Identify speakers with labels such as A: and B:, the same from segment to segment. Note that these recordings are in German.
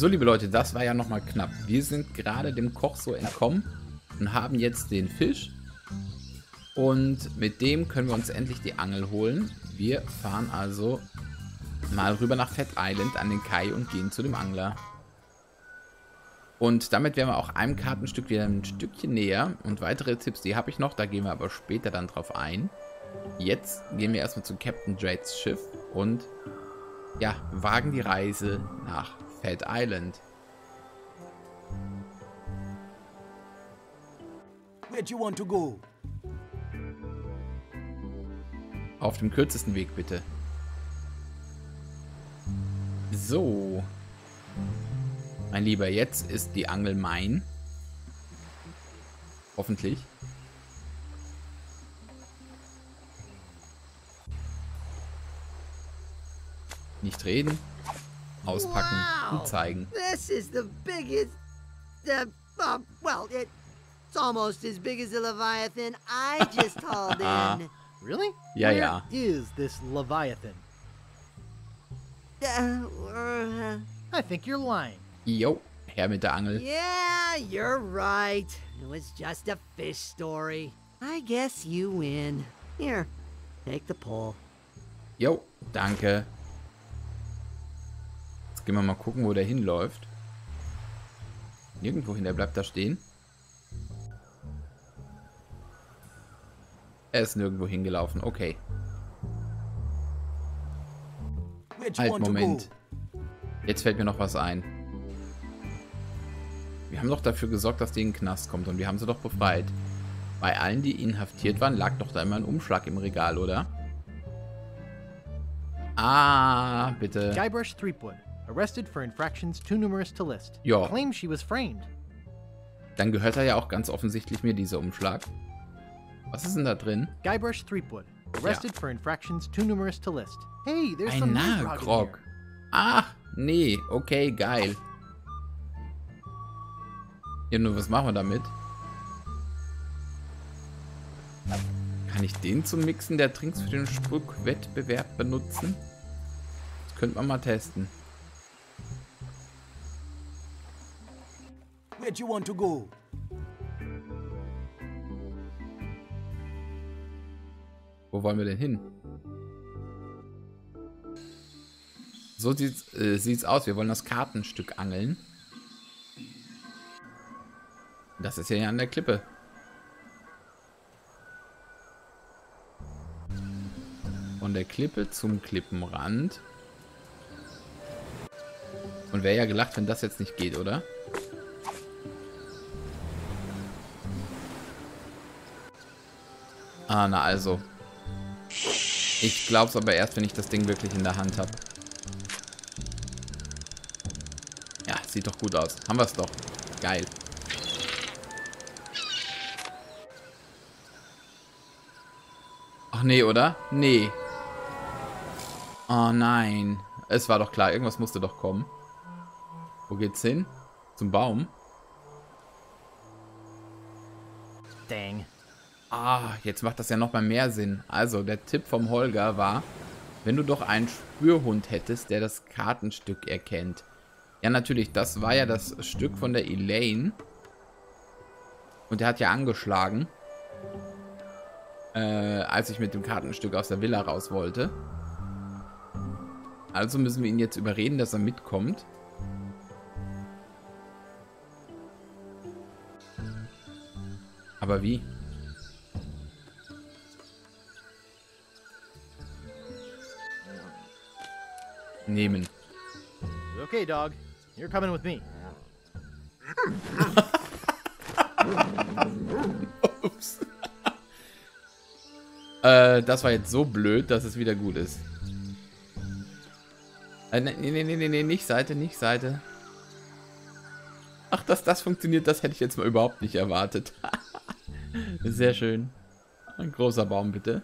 A: So, liebe Leute, das war ja nochmal knapp. Wir sind gerade dem Koch so entkommen und haben jetzt den Fisch. Und mit dem können wir uns endlich die Angel holen. Wir fahren also mal rüber nach Fat Island an den Kai und gehen zu dem Angler. Und damit wären wir auch einem Kartenstück wieder ein Stückchen näher. Und weitere Tipps, die habe ich noch, da gehen wir aber später dann drauf ein. Jetzt gehen wir erstmal zu Captain Drades Schiff und ja, wagen die Reise nach Fat Island.
B: Where do you want to go?
A: Auf dem kürzesten Weg bitte. So. Mein Lieber, jetzt ist die Angel mein. Hoffentlich. Nicht reden, auspacken wow, und zeigen.
C: This is the biggest, uh, uh, well, it's almost as big as the Leviathan I just hauled in.
D: Really?
A: Yeah,
D: Where
A: ja.
D: is this Leviathan?
C: Uh,
D: I think you're lying.
A: Jo, her mit der Angel.
C: Yeah, you're right. It was just a fish story. I guess you win. Here, take the pole.
A: Yo, danke. Jetzt gehen wir mal gucken, wo der hinläuft. Nirgendwo hin, der bleibt da stehen. Er ist nirgendwo hingelaufen, okay. Halt, Moment. Jetzt fällt mir noch was ein. Wir haben doch dafür gesorgt, dass die in den Knast kommt und wir haben sie doch befreit. Bei allen, die inhaftiert waren, lag doch da immer ein Umschlag im Regal, oder? Ah, bitte.
D: Guybrush Threepwood, arrested for infractions too numerous to list.
A: Ja.
D: Claims she was framed.
A: Dann gehört er ja auch ganz offensichtlich mir, dieser Umschlag. Was ist denn da drin?
D: Guybrush Threepwood, arrested for infractions too numerous to list. Hey, there's
A: Ein
D: some here.
A: Ach, nee. Okay, geil. Ja, nur was machen wir damit? Kann ich den zum Mixen der Trinks für den Spuckwettbewerb benutzen? Das könnte man mal testen.
B: Do you want to go?
A: Wo wollen wir denn hin? So sieht's, äh, sieht's aus. Wir wollen das Kartenstück angeln. Das ist ja hier an der Klippe. Von der Klippe zum Klippenrand. Und wäre ja gelacht, wenn das jetzt nicht geht, oder? Ah, na also. Ich glaub's aber erst, wenn ich das Ding wirklich in der Hand habe. Ja, sieht doch gut aus. Haben wir's doch. Geil. Ach nee, oder? Nee. Oh nein. Es war doch klar, irgendwas musste doch kommen. Wo geht's hin? Zum Baum? Ah, jetzt macht das ja noch mal mehr Sinn. Also, der Tipp vom Holger war, wenn du doch einen Spürhund hättest, der das Kartenstück erkennt. Ja, natürlich, das war ja das Stück von der Elaine. Und der hat ja angeschlagen, äh, als ich mit dem Kartenstück aus der Villa raus wollte. Also müssen wir ihn jetzt überreden, dass er mitkommt. Aber wie? Nehmen.
D: Okay, dog. You're coming with me.
A: Ups. äh, das war jetzt so blöd, dass es wieder gut ist. Äh, nee, nee, nee, nee, nee, nicht Seite, nicht Seite. Ach, dass das funktioniert, das hätte ich jetzt mal überhaupt nicht erwartet. Sehr schön. Ein großer Baum, bitte.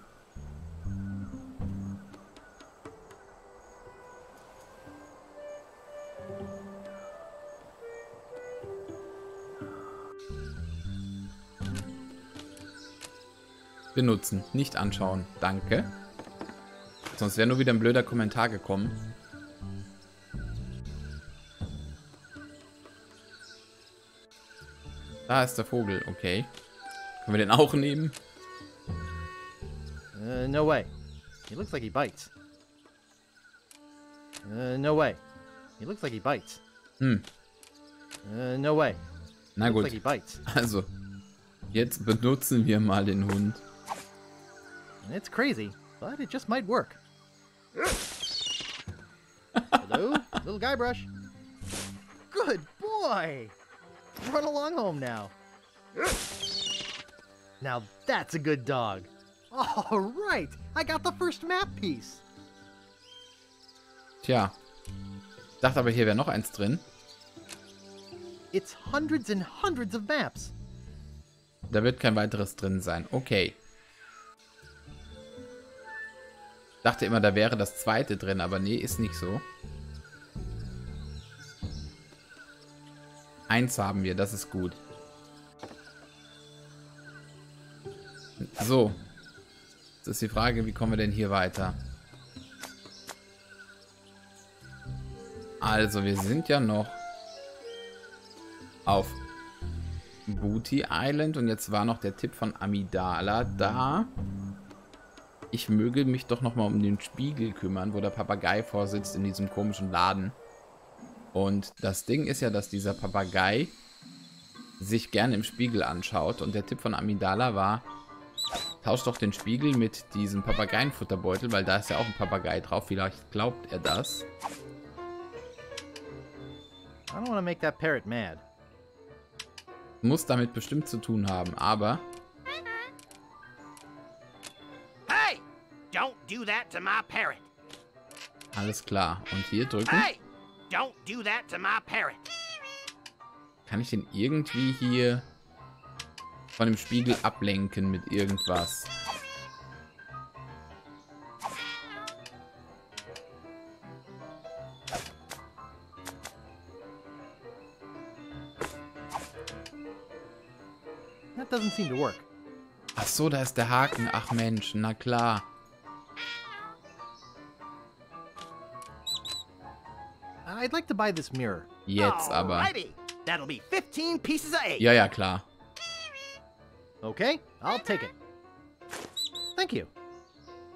A: Benutzen, nicht anschauen. Danke. Sonst wäre nur wieder ein blöder Kommentar gekommen. Da ist der Vogel, okay. Können wir den auch nehmen?
D: Uh, no way. He looks like he bites. Uh, no way. He looks like he bites.
A: Hm,
D: Uh, no way.
A: na gut.
D: like he bites.
A: Also, jetzt benutzen wir mal den Hund.
D: It's crazy, but it just might work. Hello, little Guybrush. Good boy. Run along home now. Now that's a good dog. All right, I got the first map piece.
A: Tja. Dachte aber, hier wäre noch eins drin.
D: It's hundreds and hundreds of maps.
A: Da wird kein weiteres drin sein. Okay. Dachte immer, da wäre das zweite drin, aber nee, ist nicht so. Eins haben wir, das ist gut. So. Jetzt ist die Frage, wie kommen wir denn hier weiter? Also, wir sind ja noch auf Booty Island und jetzt war noch der Tipp von Amidala da. Ich möge mich doch noch mal um den Spiegel kümmern, wo der Papagei vorsitzt in diesem komischen Laden. Und das Ding ist ja, dass dieser Papagei sich gerne im Spiegel anschaut. Und der Tipp von Amidala war, tausch doch den Spiegel mit diesem Papageienfutterbeutel, weil da ist ja auch ein Papagei drauf. Vielleicht glaubt er das.
D: I don't want to make that parrot mad.
A: Muss damit bestimmt zu tun haben, aber
E: do that to my parrot.
A: alles klar. Und hier drücken.
E: Hey! Don't do that to my parrot.
A: Kann ich den irgendwie hier von dem Spiegel ablenken mit irgendwas?
D: That doesn't seem to work.
A: Ach so, da ist der Haken. Ach Mensch, na klar.
D: I'd like to buy this mirror.
A: Jetzt aber.
E: That'll be 15 pieces of eight.
A: Ja, ja, klar.
D: Okay, I'll take it. Thank you.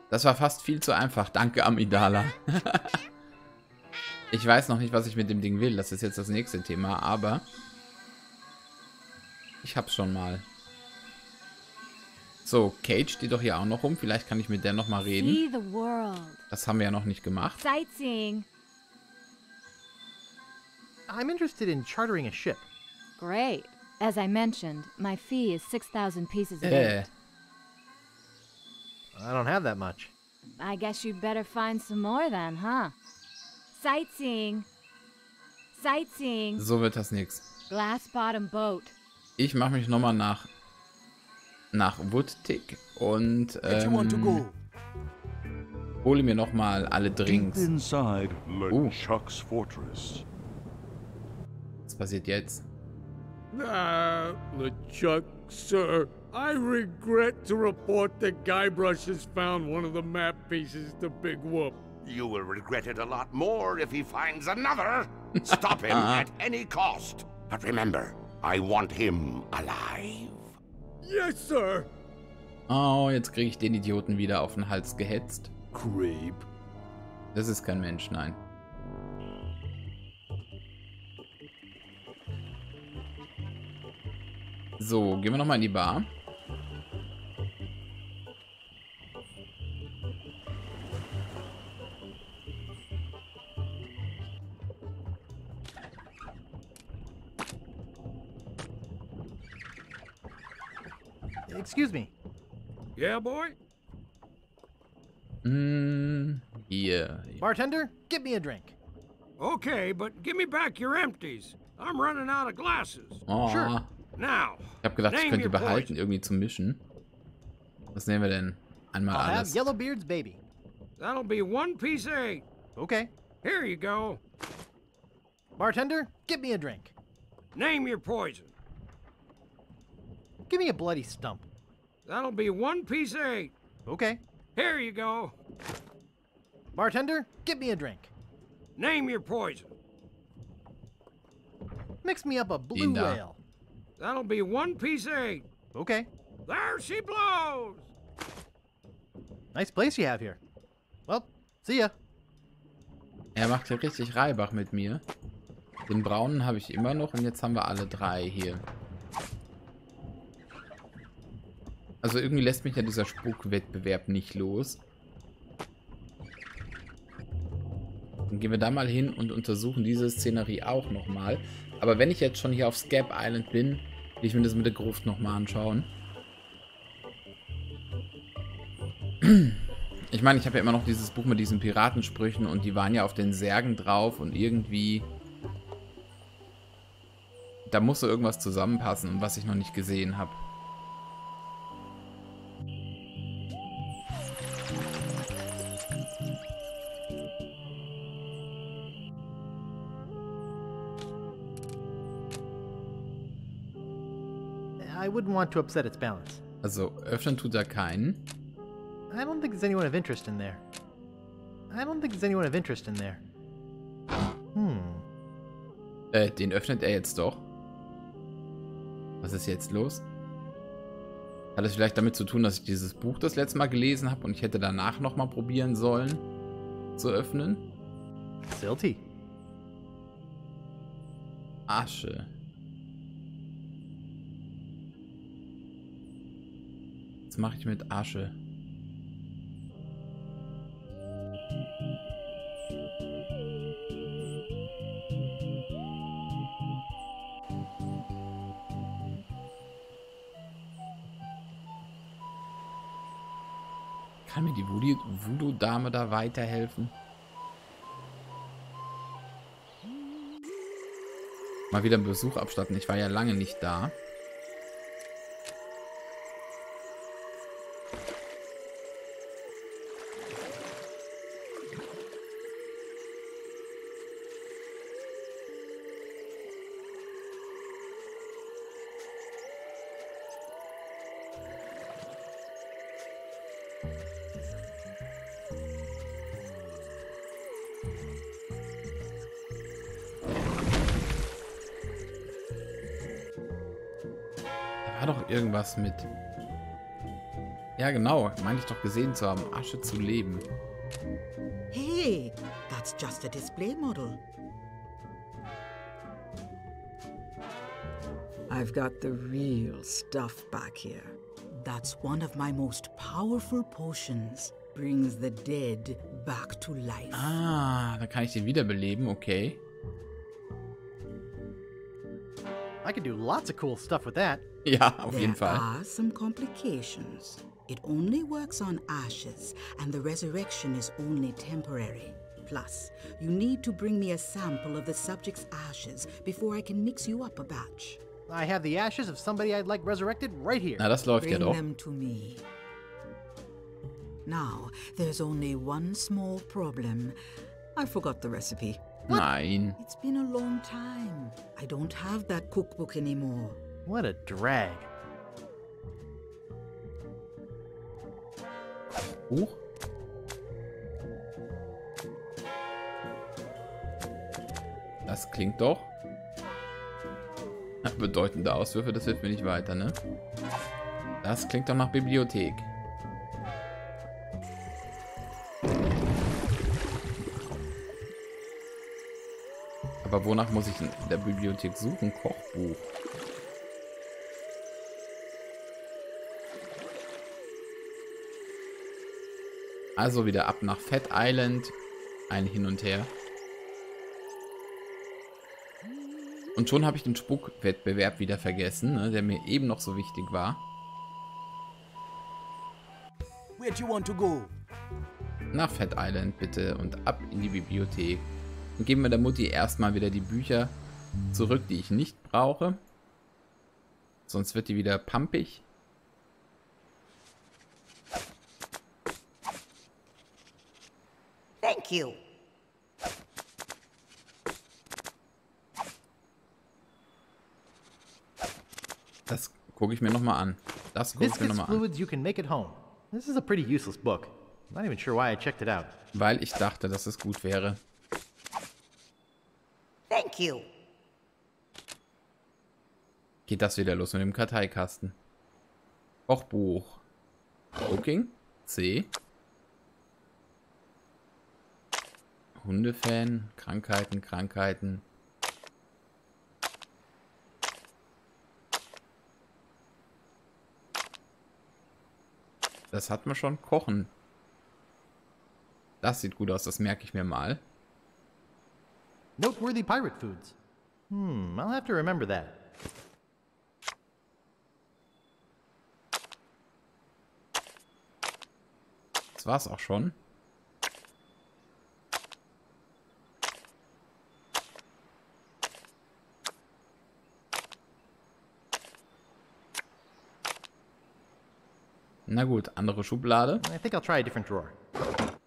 A: Das war fast viel zu einfach. Danke, Amidala. ich weiß noch nicht, was ich mit dem Ding will. Das ist jetzt das nächste Thema, aber ich hab's schon mal. So, Kate steht doch hier auch noch rum. Vielleicht kann ich mit der noch mal reden. Das haben wir ja noch nicht gemacht.
F: Sightseeing.
D: I'm interested in chartering a ship.
F: Great. As I mentioned, my fee is 6,000 pieces of
A: Äh,
F: eight.
D: I don't have that much.
F: I guess you'd better find some more then, huh? Sightseeing. Sightseeing.
A: so wird das nix.
F: Glass bottom boat.
A: Ich mache mich nochmal nach nach Woodtick und
B: Where do you want to
A: ähm,
B: go?
A: hole mir nochmal alle
G: Deep
A: Drinks.
G: inside
A: Ooh.
G: LeChuck's fortress.
A: Was passiert jetzt?
H: Ah, LeChuck, sir, I regret to report that Guybrush has found one of the map pieces to Big Whoop.
E: You will regret it a lot more if he finds another. Stop him at any cost. But remember, I want him alive.
H: Yes, sir.
A: Oh, jetzt kriege ich den Idioten wieder auf den Hals gehetzt.
H: Creep.
A: Das ist kein Mensch, nein. So, gehen wir nochmal in die Bar.
D: Excuse me.
H: Yeah, boy?
A: Mm, hm, hier.
D: Bartender, get me a drink.
H: Okay, but give me back your empties. I'm running out of glasses.
A: Oh,
D: Sure.
H: Now,
A: ich habe gedacht, ich
H: name
A: könnte die
H: your
A: behalten,
H: poison.
A: irgendwie zum Mischen. Was nehmen wir denn? Einmal
D: I'll have
A: alles.
D: Yellowbeard's baby.
H: That'll be one piece of eight.
D: Okay.
H: Here you go.
D: Bartender, get me a drink.
H: Name your poison.
D: Give me a bloody stump.
H: That'll be one piece of eight.
D: Okay.
H: Here you go.
D: Bartender, get me a drink.
H: Name your poison.
D: Mix me up a blue whale.
H: That'll be one piece eight.
D: Okay.
H: There she blows!
D: Nice place you have here. Well, see ya.
A: Er macht hier richtig Reibach mit mir. Den braunen habe ich immer noch und jetzt haben wir alle drei hier. Also irgendwie lässt mich ja dieser Spukwettbewerb nicht los. Dann gehen wir da mal hin und untersuchen diese Szenerie auch nochmal. Aber wenn ich jetzt schon hier auf Scap Island bin, will ich mir das mit der Gruft nochmal anschauen. Ich meine, ich habe ja immer noch dieses Buch mit diesen Piratensprüchen und die waren ja auf den Särgen drauf und irgendwie... Da muss so irgendwas zusammenpassen, was ich noch nicht gesehen habe.
D: Wouldn't want to upset its balance.
A: Also, öffnen tut er keinen.
D: I don't think there's anyone of interest in there. I don't think there's anyone of interest in there. Hmm.
A: Äh, den öffnet er jetzt doch. Was ist jetzt los? Hat es vielleicht damit zu tun, dass ich dieses Buch das letzte Mal gelesen habe und ich hätte danach nochmal probieren sollen zu öffnen?
D: Silty.
A: Asche. Was mache ich mit Asche? Kann mir die Voodoo- Voodoo-Dame da weiterhelfen? Mal wieder einen Besuch abstatten. Ich war ja lange nicht da. Irgendwas mit. Ja, genau. Meine ich doch gesehen zu haben. Asche zu leben.
I: Hey, that's just a display model. I've got the real stuff back here. That's one of my most powerful potions. Brings the dead back to life.
A: Ah, da kann ich den wiederbeleben. Okay.
D: I could do lots of cool stuff with that.
A: Ja, auf
I: there
A: jeden Fall.
I: are some complications. It only works on ashes, and the resurrection is only temporary. Plus, you need to bring me a sample of the subject's ashes before I can mix you up a batch.
D: I have the ashes of somebody I'd like resurrected right here.
A: Na, das läuft ja
I: Bring
A: doch.
I: them to me. Now, there's only one small problem. I forgot the recipe.
A: Nein.
I: It's been a long time. I don't have that cookbook anymore.
D: What a drag.
A: Huch. Das klingt doch. Bedeutende Auswürfe, das hilft mir nicht weiter, ne? Das klingt doch nach Bibliothek. Aber wonach muss ich in der Bibliothek suchen? Kochbuch. Also wieder ab nach Fat Island. Ein Hin und Her. Und schon habe ich den Spukwettbewerb wieder vergessen, ne, der mir eben noch so wichtig war.
B: Where do you want to go?
A: Nach Fat Island bitte und ab in die Bibliothek. Und geben wir der Mutti erstmal wieder die Bücher zurück, die ich nicht brauche. Sonst wird die wieder pampig.
C: Thank you.
A: Das gucke ich mir nochmal an. Das gucke ich mir nochmal an.
D: fluids you can make at home. This is a pretty useless book. I'm not even sure why I checked it out.
A: Weil ich dachte, dass es gut wäre.
C: Thank you.
A: Geht das wieder los mit dem Karteikasten. Kochbuch. Cooking. C. Hundefan. Krankheiten, Krankheiten. Das hat man schon. Kochen. Das sieht gut aus, das merke ich mir mal.
D: Noteworthy pirate foods. Hmm, I'll have to remember that.
A: Das war's auch schon. Na gut, andere Schublade.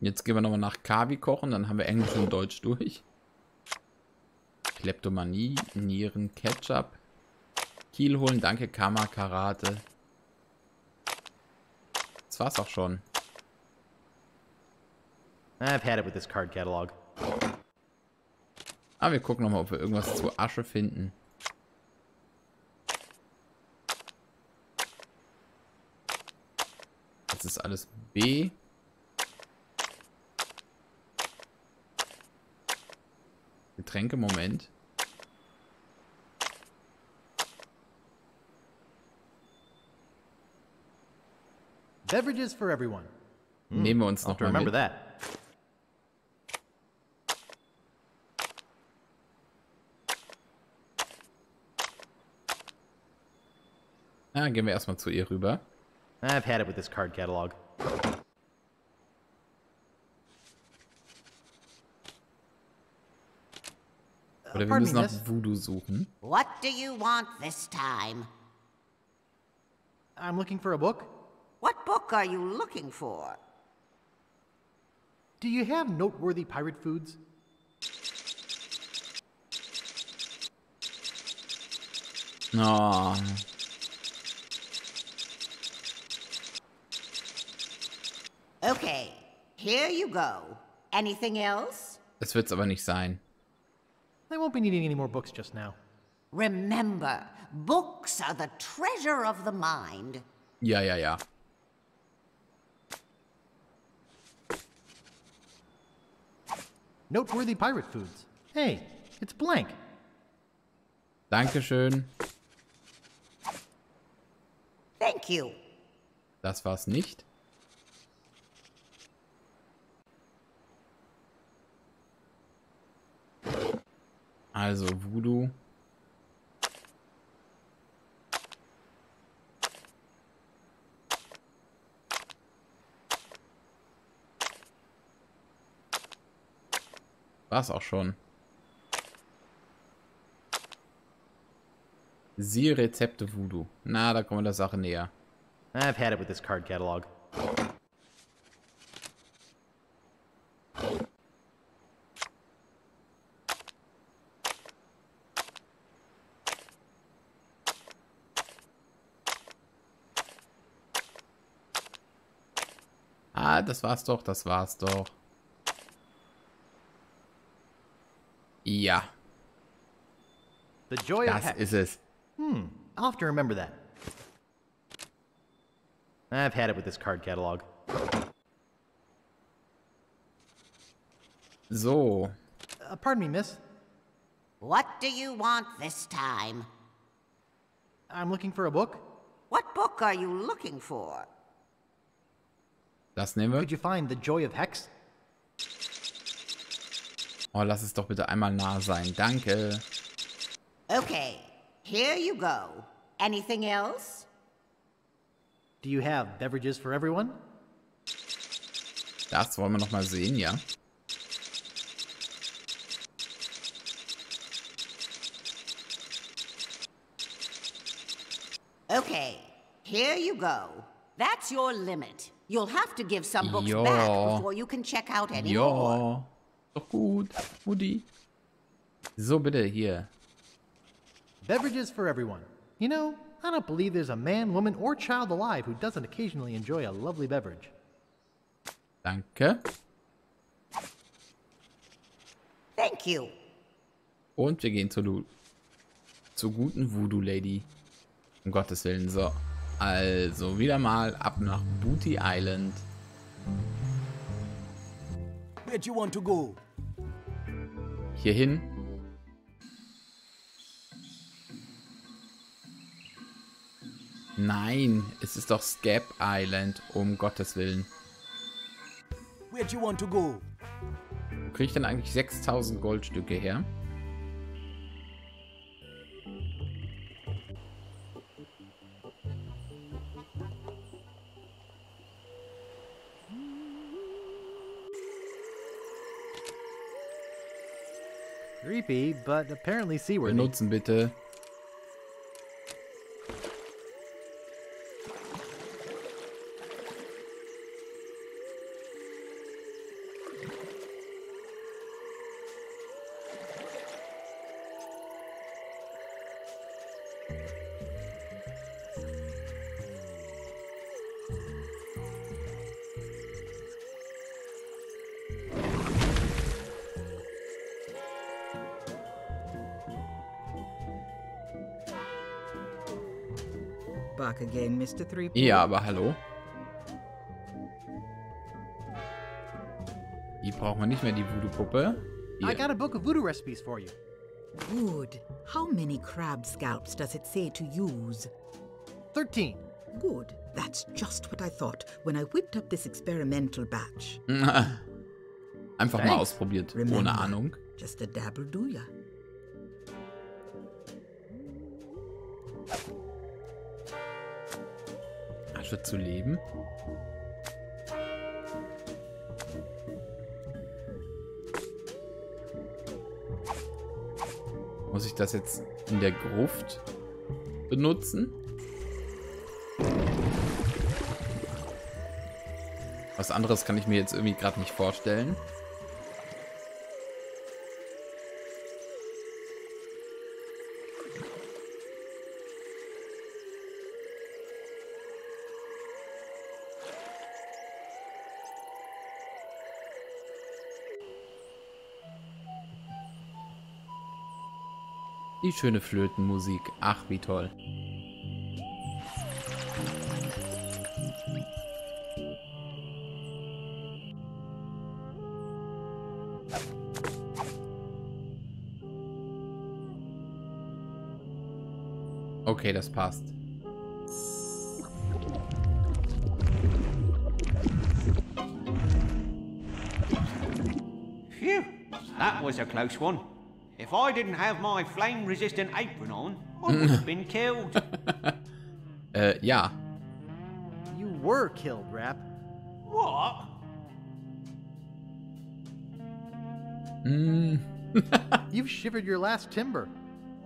A: Jetzt gehen wir nochmal nach Kavi kochen, dann haben wir Englisch und Deutsch durch. Kleptomanie, Nieren, Ketchup. Kiel holen, danke, Kammer, Karate. Das war's auch schon.
D: I've had it with this card catalog.
A: Aber wir gucken nochmal, ob wir irgendwas zu Asche finden. Das ist alles B. Getränke, Moment.
D: Beverages for everyone.
A: Nehmen wir uns
D: to
A: nochmal
D: remember
A: mit.
D: that.
A: Ja, gehen wir erstmal zu ihr rüber.
D: I've had it with this card catalog.
A: Oder wir müssen nach. Voodoo suchen.
J: What do you want this time?
D: I'm looking for a book.
J: What book are you looking for?
D: Do you have noteworthy pirate foods?
A: Oh,
J: Okay, here you go. Anything else?
A: das wird's aber nicht sein.
D: I won't be needing any more books just now.
J: Remember, books are the treasure of the mind.
A: Ja, ja, ja.
D: Noteworthy pirate foods. Hey, it's blank.
A: Dankeschön.
J: Thank you.
A: Das war's nicht. Also Voodoo. War's auch schon. Siehe Rezepte Voodoo. Na, da kommen wir der Sache näher.
D: I've had it with this card catalog.
A: Das war's doch, das war's doch. Ja,
D: The Joy of
A: das ist es.
D: I'll have to remember that. I've had it with this card catalog.
A: So,
D: Uh, pardon me, miss.
J: What do you want this time?
D: I'm looking for a book.
J: What book are you looking for?
A: Das nehmen wir.
D: Could you find The Joy of Hex?
A: Oh, lass es doch bitte einmal nah sein. Danke.
J: Okay, here you go. Anything else?
D: Do you have beverages for everyone?
A: Das wollen wir noch mal sehen, ja.
J: Okay, here you go. That's your limit. You'll have to give some books
A: Ja.
J: back before you can check out any more.
A: Ja. Doch gut, Mutti. So, bitte, hier.
D: Beverages for everyone. You know, I don't believe there's a man, woman, or child alive who doesn't occasionally enjoy a lovely beverage.
A: Danke.
J: Thank you.
A: Und wir gehen zu, Lu zur guten Voodoo Lady. Um Gottes Willen. So. Also, wieder mal ab nach Booty Island.
B: Where do you want to go?
A: Hierhin. Nein, es ist doch Scap Island, um Gottes Willen.
B: Where do you want to go?
A: Wo kriege ich denn eigentlich 6000 Goldstücke her?
D: Creepy, but apparently seaworthy.
A: Benutzen bitte.
I: Again, Mr. Three.
A: Ja, aber hallo. Die brauchen wir nicht mehr, die Voodoo-Puppe.
D: I
A: Hier.
D: got a book of voodoo recipes for you.
I: Good. How many crab scalps does it say to use?
D: 13.
I: Good. That's just what I thought when I whipped up this experimental batch.
A: Einfach mal
D: Thanks.
A: ausprobiert,
I: Remember,
A: ohne Ahnung.
I: Just a dabble do ya.
A: Asche zu leben. Muss ich das jetzt in der Gruft benutzen? Was anderes kann ich mir jetzt irgendwie gerade nicht vorstellen. Die schöne Flötenmusik. Ach, wie toll. Okay, das passt.
K: Phew, that was a close one. If I didn't have my flame-resistant apron on, I would have mm. been killed.
A: Uh, äh, ja.
D: You were killed, Rap.
K: What?
A: Mm.
D: You've shivered your last timber.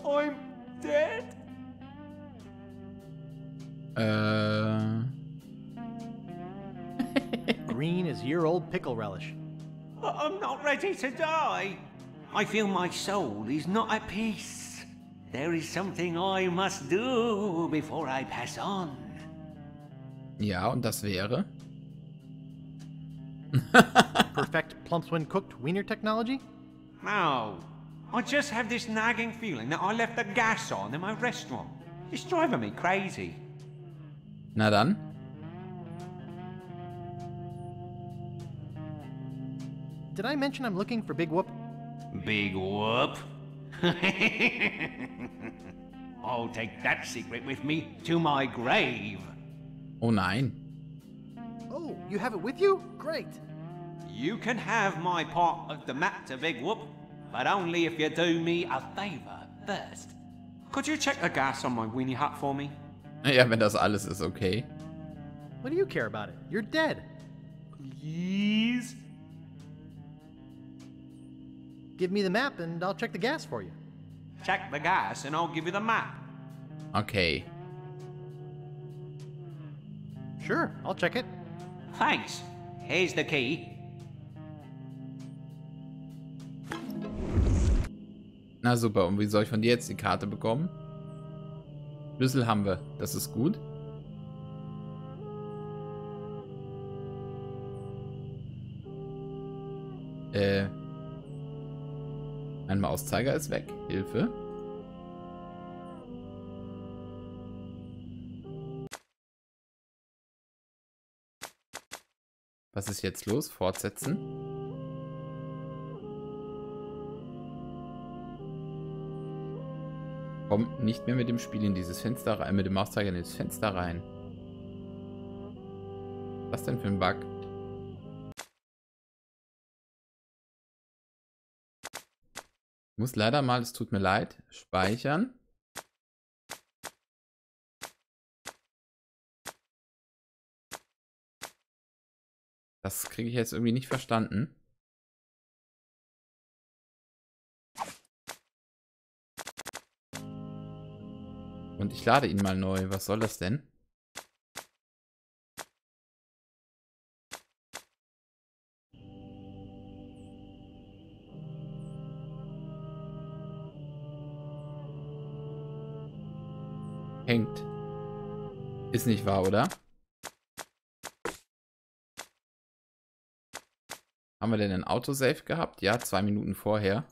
K: I'm dead?
A: Äh.
D: Green is year old pickle relish.
K: I'm not ready to die. I feel my soul is not at peace. There is something I must do before I pass on.
A: Ja, und das wäre?
D: Perfect plumps when cooked wiener technology?
K: No. I just have this nagging feeling that I left the gas on in my restaurant. It's driving me crazy.
A: Na dann.
D: Did I mention I'm looking for Big Whoop?
K: Big whoop. I'll take that secret with me to my grave.
A: Oh nein.
D: Oh, you have it with you? Great.
K: You can have my part of the map to Big Whoop, but only if you do me a favor first. Could you check the gas on my weenie hat for me?
A: Ja, wenn das alles ist, okay.
D: What do you care about it? You're dead.
K: Please?
D: Give me the map and I'll check the gas for you.
K: Check the gas and I'll give you the map.
A: Okay.
D: Sure, I'll check it.
K: Thanks. Here's the key.
A: Na super, und wie soll ich von dir jetzt die Karte bekommen? Schlüssel haben wir, das ist gut. Mauszeiger ist weg. Hilfe. Was ist jetzt los? Fortsetzen. Komm nicht mehr mit dem Spiel in dieses Fenster rein, mit dem Mauszeiger in dieses Fenster rein. Was denn für ein Bug? Muss leider mal, es tut mir leid, speichern. Das kriege ich jetzt irgendwie nicht verstanden. Und ich lade ihn mal neu. Was soll das denn? Ist nicht wahr, oder? Haben wir denn ein Autosave gehabt? Ja, zwei Minuten vorher.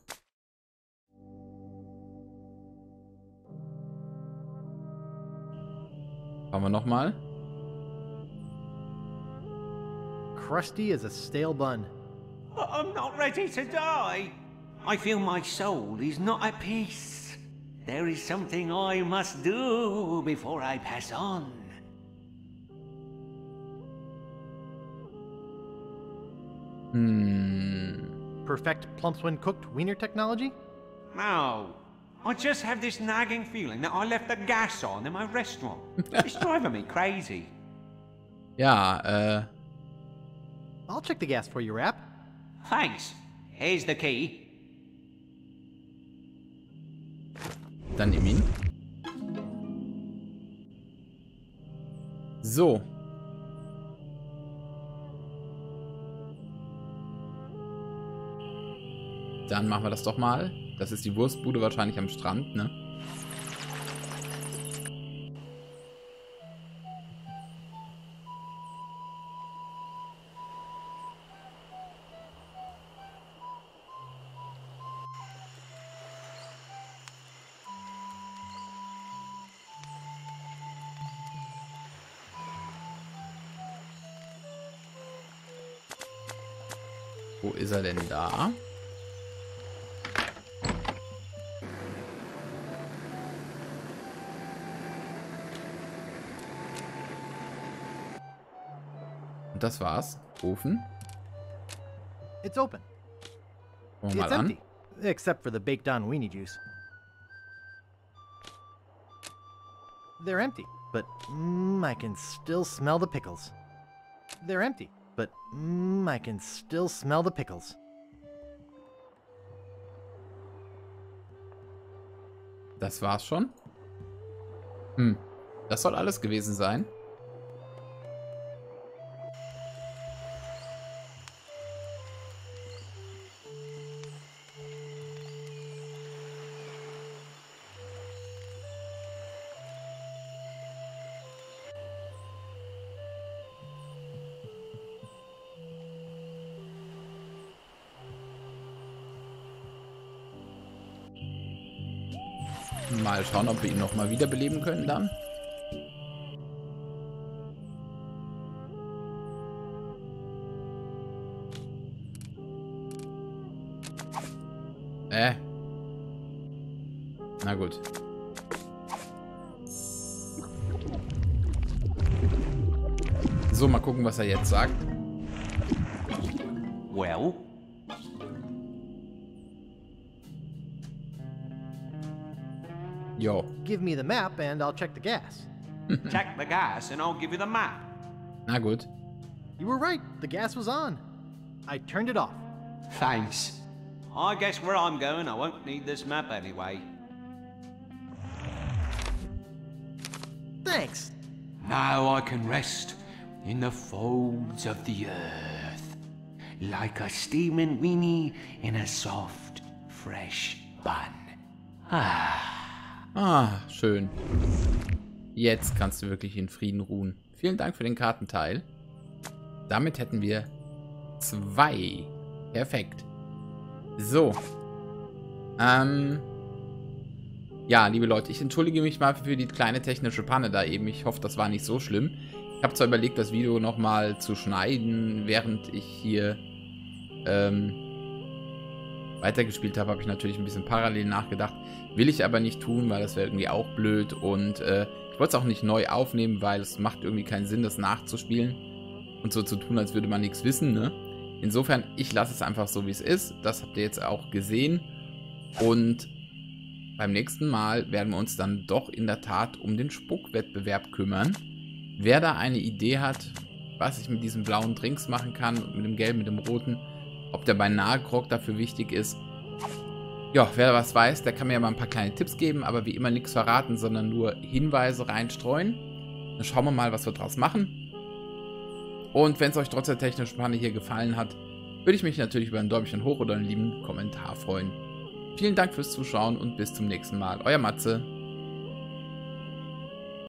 A: Haben wir nochmal?
D: Crusty as a stale bun.
K: I'm not ready to die. I feel my soul is not at peace. There is something I must do before I pass on.
A: Hmm.
D: Perfect plumps when cooked wiener technology?
K: No. I just have this nagging feeling that I left the gas on in my restaurant. it's driving me crazy.
A: Yeah, uh.
D: I'll check the gas for you, Rap.
K: Thanks. Here's the key.
A: Dann nimm ihn. So. Dann machen wir das doch mal. Das ist die Wurstbude wahrscheinlich am Strand, ne? Wo ist er denn da? Das war's. Ofen.
D: It's open.
A: Wir
D: It's
A: mal an.
D: empty. Except for the baked on weenie juice. They're empty, but mm, I can still smell the pickles. They're empty, but mm, I can still smell the pickles.
A: Das war's schon. Hm. Das soll alles gewesen sein. Schauen, ob wir ihn nochmal wiederbeleben können dann. Äh. Na gut. So, mal gucken, was er jetzt sagt.
K: Well,
A: Jo.
D: Give me the map and I'll check the gas.
K: check the gas and I'll give you the map.
A: Na gut.
D: You were right, the gas was on. I turned it off.
K: Thanks. I guess where I'm going, I won't need this map anyway.
D: Thanks.
K: Now I can rest in the folds of the earth, like a steaming weenie in a soft, fresh bun. Ah.
A: Ah, schön. Jetzt kannst du wirklich in Frieden ruhen. Vielen Dank für den Kartenteil. Damit hätten wir zwei. Perfekt. So. Ähm. Ja, liebe Leute, ich entschuldige mich mal für die kleine technische Panne da eben. Ich hoffe, das war nicht so schlimm. Ich habe zwar überlegt, das Video nochmal zu schneiden, während ich hier ähm, weitergespielt habe, habe ich natürlich ein bisschen parallel nachgedacht. Will ich aber nicht tun, weil das wäre irgendwie auch blöd. Und äh, ich wollte es auch nicht neu aufnehmen, weil es macht irgendwie keinen Sinn, das nachzuspielen. Und so zu tun, als würde man nichts wissen, ne? Insofern, ich lasse es einfach so, wie es ist. Das habt ihr jetzt auch gesehen. Und beim nächsten Mal werden wir uns dann doch in der Tat um den Spuckwettbewerb kümmern. Wer da eine Idee hat, was ich mit diesen blauen Drinks machen kann, mit dem gelben, mit dem roten, ob der bei Nahkrog dafür wichtig ist. Ja, wer was weiß, der kann mir ja mal ein paar kleine Tipps geben, aber wie immer nichts verraten, sondern nur Hinweise reinstreuen. Dann schauen wir mal, was wir draus machen. Und wenn es euch trotz der technischen Panne hier gefallen hat, würde ich mich natürlich über ein Däumchen hoch oder einen lieben Kommentar freuen. Vielen Dank fürs Zuschauen und bis zum nächsten Mal. Euer Matze.